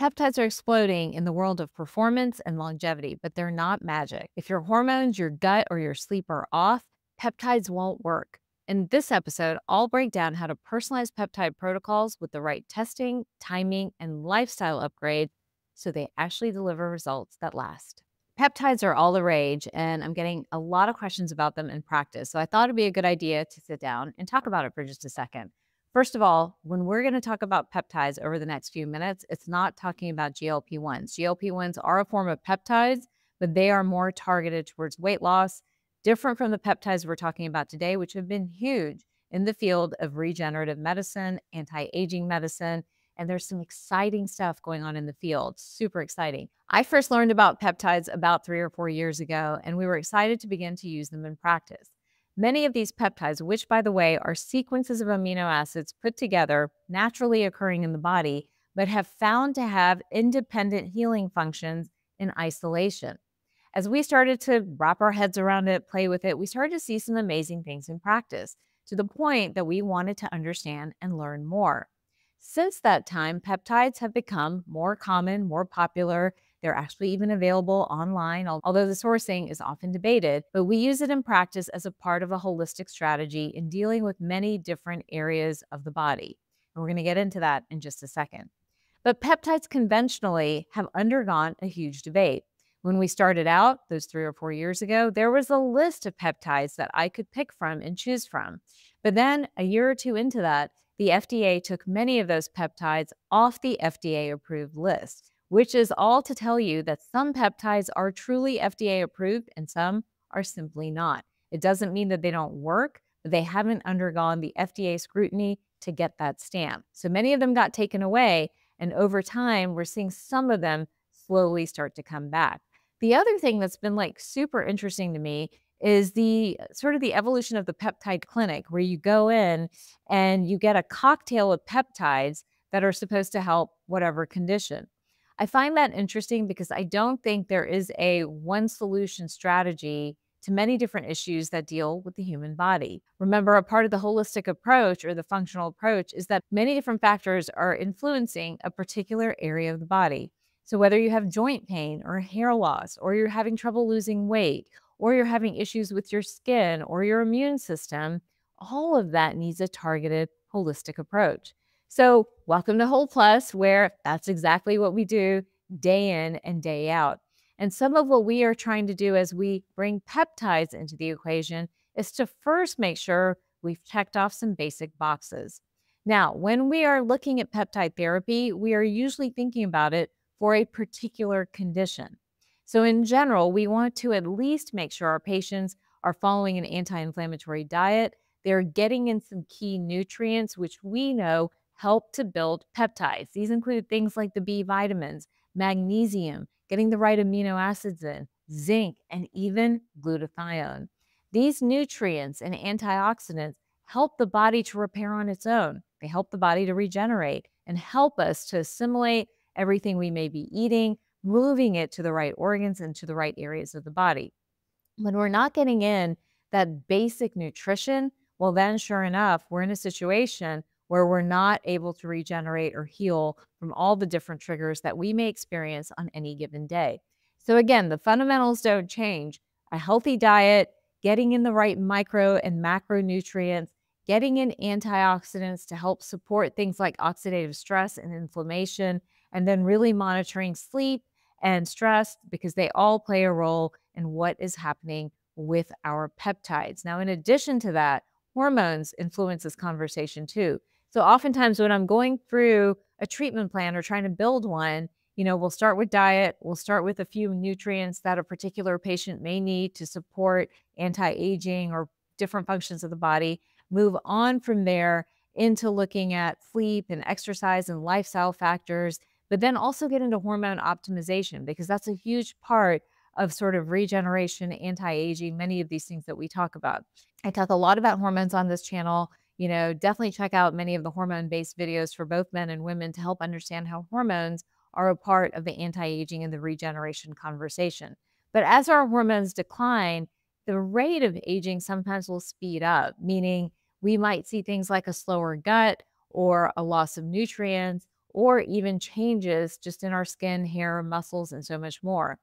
Peptides are exploding in the world of performance and longevity, but they're not magic. If your hormones, your gut, or your sleep are off, peptides won't work. In this episode, I'll break down how to personalize peptide protocols with the right testing, timing, and lifestyle upgrade so they actually deliver results that last. Peptides are all the rage, and I'm getting a lot of questions about them in practice. So I thought it'd be a good idea to sit down and talk about it for just a second. First of all, when we're going to talk about peptides over the next few minutes, it's not talking about GLP 1s. GLP 1s are a form of peptides, but they are more targeted towards weight loss, different from the peptides we're talking about today, which have been huge in the field of regenerative medicine, anti aging medicine. And there's some exciting stuff going on in the field, super exciting. I first learned about peptides about three or four years ago, and we were excited to begin to use them in practice. Many of these peptides, which by the way are sequences of amino acids put together naturally occurring in the body, but have found to have independent healing functions in isolation. As we started to wrap our heads around it, play with it, we started to see some amazing things in practice to the point that we wanted to understand and learn more. Since that time, peptides have become more common, more popular, they're actually even available online, although the sourcing is often debated, but we use it in practice as a part of a holistic strategy in dealing with many different areas of the body. And we're going to get into that in just a second. But peptides conventionally have undergone a huge debate. When we started out, those three or four years ago, there was a list of peptides that I could pick from and choose from. But then a year or two into that, the FDA took many of those peptides off the FDA approved list which is all to tell you that some peptides are truly FDA approved and some are simply not. It doesn't mean that they don't work, but they haven't undergone the FDA scrutiny to get that stamp. So many of them got taken away. And over time, we're seeing some of them slowly start to come back. The other thing that's been like super interesting to me is the uh, sort of the evolution of the peptide clinic, where you go in and you get a cocktail of peptides that are supposed to help whatever condition. I find that interesting because I don't think there is a one solution strategy to many different issues that deal with the human body. Remember, a part of the holistic approach or the functional approach is that many different factors are influencing a particular area of the body. So, whether you have joint pain or hair loss, or you're having trouble losing weight, or you're having issues with your skin or your immune system, all of that needs a targeted holistic approach. So, welcome to HolPlus, where that's exactly what we do day in and day out. And some of what we are trying to do as we bring peptides into the equation is to first make sure we've checked off some basic boxes. Now, when we are looking at peptide therapy, we are usually thinking about it for a particular condition. So, in general, we want to at least make sure our patients are following an anti inflammatory diet. They're getting in some key nutrients, which we know help to build peptides. These include things like the B vitamins, magnesium, getting the right amino acids in, zinc, and even glutathione. These nutrients and antioxidants help the body to repair on its own. They help the body to regenerate and help us to assimilate everything we may be eating, moving it to the right organs and to the right areas of the body. When we're not getting in that basic nutrition, well, then sure enough, we're in a situation where we're not able to regenerate or heal from all the different triggers that we may experience on any given day. So, again, the fundamentals don't change. A healthy diet, getting in the right micro and macronutrients, getting in antioxidants to help support things like oxidative stress and inflammation, and then really monitoring sleep and stress because they all play a role in what is happening with our peptides. Now, in addition to that, hormones influence this conversation too. So oftentimes when I'm going through a treatment plan or trying to build one, you know, we'll start with diet, we'll start with a few nutrients that a particular patient may need to support anti-aging or different functions of the body, move on from there into looking at sleep and exercise and lifestyle factors, but then also get into hormone optimization because that's a huge part of sort of regeneration, anti-aging, many of these things that we talk about. I talk a lot about hormones on this channel you know, definitely check out many of the hormone based videos for both men and women to help understand how hormones are a part of the anti aging and the regeneration conversation. But as our hormones decline, the rate of aging sometimes will speed up, meaning we might see things like a slower gut or a loss of nutrients or even changes just in our skin, hair, muscles, and so much more.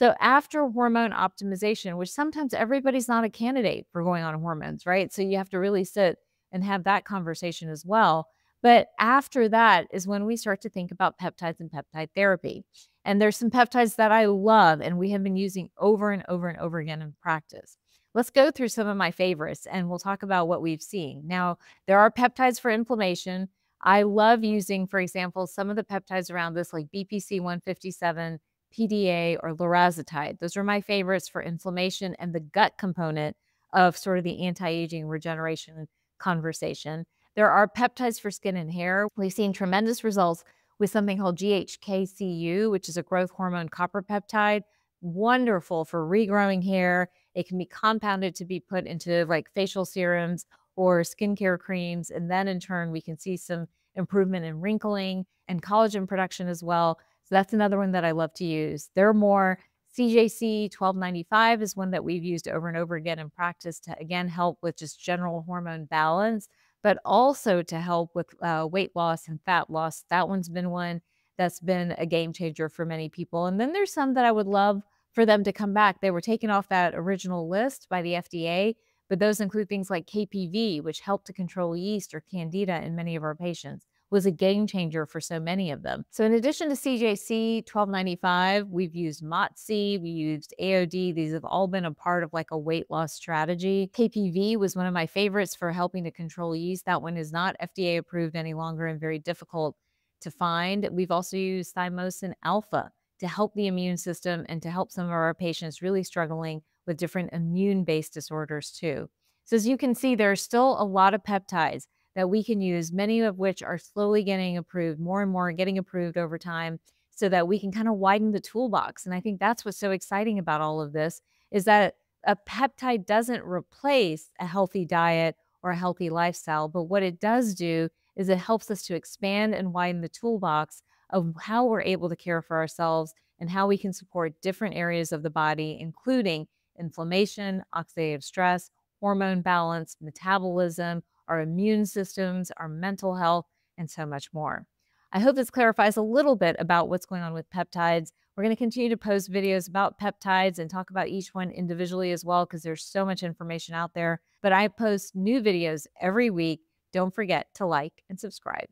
So, after hormone optimization, which sometimes everybody's not a candidate for going on hormones, right? So, you have to really sit and have that conversation as well. But after that is when we start to think about peptides and peptide therapy. And there's some peptides that I love and we have been using over and over and over again in practice. Let's go through some of my favorites and we'll talk about what we've seen. Now, there are peptides for inflammation. I love using, for example, some of the peptides around this, like BPC 157, PDA, or larazotide. Those are my favorites for inflammation and the gut component of sort of the anti aging regeneration conversation. There are peptides for skin and hair. We've seen tremendous results with something called GHKCU, which is a growth hormone copper peptide. Wonderful for regrowing hair. It can be compounded to be put into like facial serums or skincare creams. And then in turn, we can see some improvement in wrinkling and collagen production as well. So that's another one that I love to use. There are more. CJC 1295 is one that we've used over and over again in practice to again help with just general hormone balance but also to help with uh, weight loss and fat loss. That one's been one that's been a game changer for many people. And then there's some that I would love for them to come back. They were taken off that original list by the FDA, but those include things like KPV, which help to control yeast or candida in many of our patients was a game changer for so many of them. So in addition to CJC 1295, we've used MOTS-c, we used AOD. These have all been a part of like a weight loss strategy. KPV was one of my favorites for helping to control yeast. That one is not FDA approved any longer and very difficult to find. We've also used thymosin alpha to help the immune system and to help some of our patients really struggling with different immune based disorders too. So, as you can see, there are still a lot of peptides that we can use, many of which are slowly getting approved, more and more getting approved over time, so that we can kind of widen the toolbox. And I think that's what's so exciting about all of this is that a peptide doesn't replace a healthy diet or a healthy lifestyle, but what it does do is it helps us to expand and widen the toolbox of how we're able to care for ourselves and how we can support different areas of the body, including inflammation, oxidative stress, hormone balance, metabolism, our immune systems, our mental health, and so much more. I hope this clarifies a little bit about what's going on with peptides. We're going to continue to post videos about peptides and talk about each one individually as well, because there's so much information out there. But I post new videos every week. Don't forget to like and subscribe.